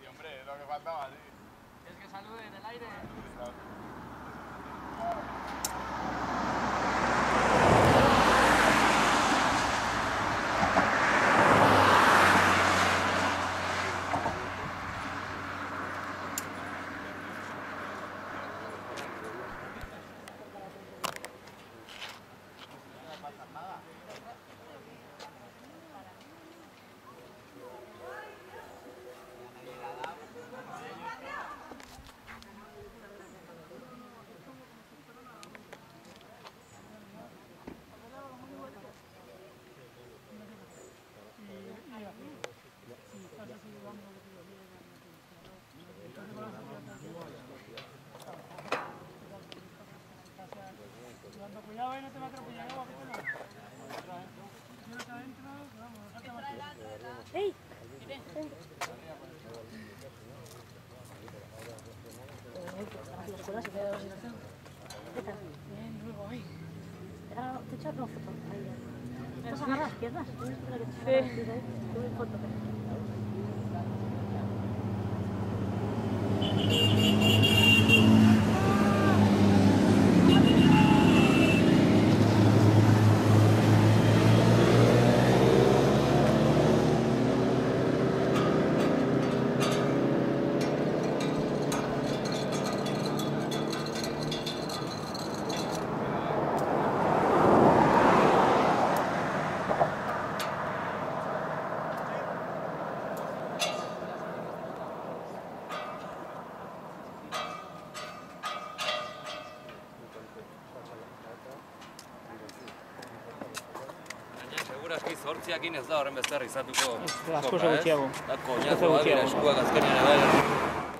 Sí, hombre, lo que faltaba, sí. Es que salude en el aire. Te echas una foto. Ahí. ¿Estás agarras las piernas? ¿Tienes Seguraski zortziakin ez da horren bezar izatuko. Asko zegutiago. Da, koñako, abila eskuak azkenean